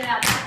Good job.